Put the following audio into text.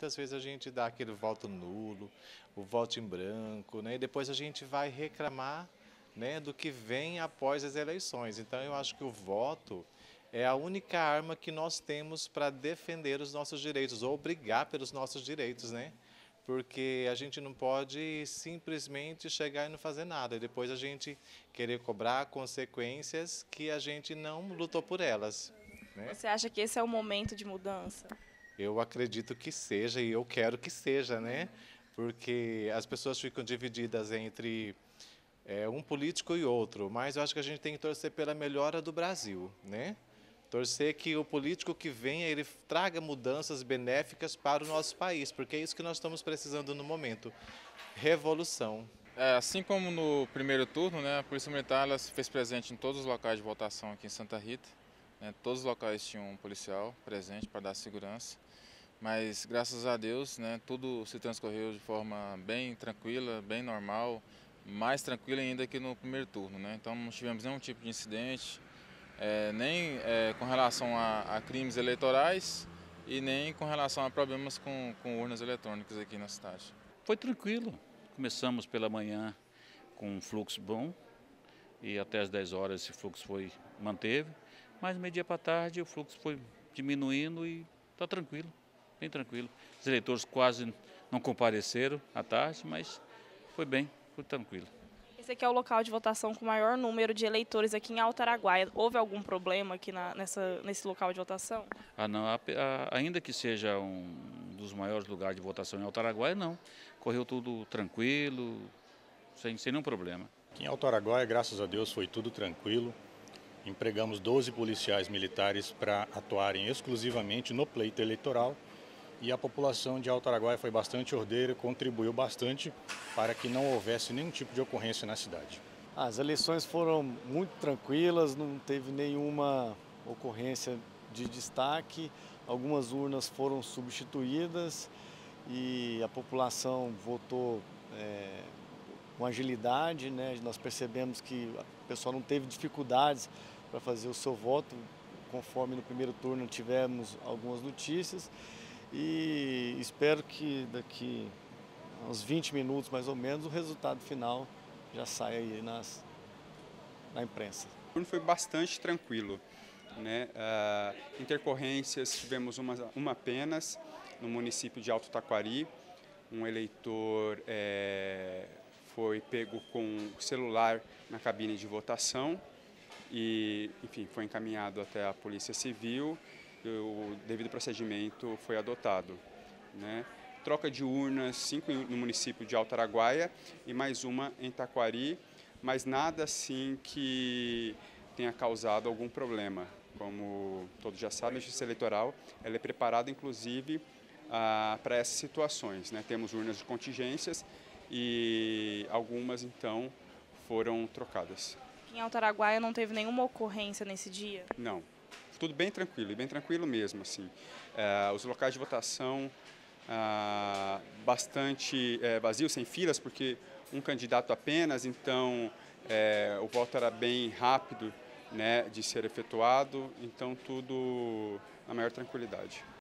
Muitas vezes a gente dá aquele voto nulo, o voto em branco, né? e depois a gente vai reclamar né, do que vem após as eleições. Então eu acho que o voto é a única arma que nós temos para defender os nossos direitos, ou brigar pelos nossos direitos, né? Porque a gente não pode simplesmente chegar e não fazer nada, e depois a gente querer cobrar consequências que a gente não lutou por elas. Né? Você acha que esse é o momento de mudança? Eu acredito que seja e eu quero que seja, né? Porque as pessoas ficam divididas entre é, um político e outro, mas eu acho que a gente tem que torcer pela melhora do Brasil, né? Torcer que o político que venha, ele traga mudanças benéficas para o nosso país, porque é isso que nós estamos precisando no momento, revolução. É, assim como no primeiro turno, né, a Polícia Militar ela se fez presente em todos os locais de votação aqui em Santa Rita. Né, todos os locais tinham um policial presente para dar segurança. Mas graças a Deus, né, tudo se transcorreu de forma bem tranquila, bem normal, mais tranquila ainda que no primeiro turno. Né? Então não tivemos nenhum tipo de incidente, é, nem é, com relação a, a, crimes eleitorais e nem com relação a problemas com, com urnas eletrônicas aqui na cidade. Foi tranquilo. Começamos pela manhã com um fluxo bom e até as 10 horas esse fluxo foi manteve, mas meio-dia para tarde o fluxo foi diminuindo e está tranquilo bem tranquilo. Os eleitores quase não compareceram à tarde, mas foi bem, foi tranquilo. Esse aqui é o local de votação com o maior número de eleitores aqui em Altaraguaia. Houve algum problema aqui na, nessa, nesse local de votação? Ah, não. A, a, ainda que seja um dos maiores lugares de votação em Altaraguaia, não. Correu tudo tranquilo, sem, sem nenhum problema. Aqui em Altaraguaia, graças a Deus, foi tudo tranquilo. Empregamos 12 policiais militares para atuarem exclusivamente no pleito eleitoral e a população de Alto Araguaia foi bastante ordeira, contribuiu bastante para que não houvesse nenhum tipo de ocorrência na cidade. As eleições foram muito tranquilas, não teve nenhuma ocorrência de destaque, algumas urnas foram substituídas e a população votou é, com agilidade, né? nós percebemos que o pessoal não teve dificuldades para fazer o seu voto, conforme no primeiro turno tivemos algumas notícias e espero que daqui uns 20 minutos mais ou menos o resultado final já saia aí nas, na imprensa. O turno foi bastante tranquilo. Né? Uh, intercorrências tivemos uma, uma apenas no município de Alto Taquari. Um eleitor é, foi pego com celular na cabine de votação e, enfim, foi encaminhado até a Polícia Civil o devido procedimento foi adotado. Né? Troca de urnas, cinco no município de Alto Araguaia e mais uma em Taquari, mas nada assim que tenha causado algum problema. Como todos já sabem, a justiça eleitoral ela é preparada, inclusive, ah, para essas situações. Né? Temos urnas de contingências e algumas, então, foram trocadas. Em Alto Araguaia não teve nenhuma ocorrência nesse dia? Não, tudo bem tranquilo, e bem tranquilo mesmo. Assim. É, os locais de votação ah, bastante é, vazios, sem filas, porque um candidato apenas, então é, o voto era bem rápido né, de ser efetuado, então tudo na maior tranquilidade.